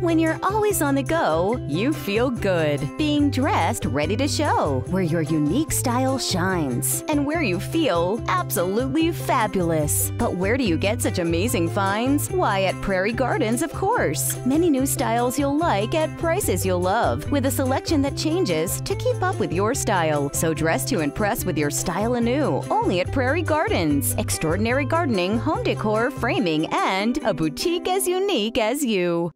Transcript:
When you're always on the go, you feel good. Being dressed ready to show, where your unique style shines, and where you feel absolutely fabulous. But where do you get such amazing finds? Why, at Prairie Gardens, of course. Many new styles you'll like at prices you'll love, with a selection that changes to keep up with your style. So dress to impress with your style anew, only at Prairie Gardens. Extraordinary gardening, home decor, framing, and a boutique as unique as you.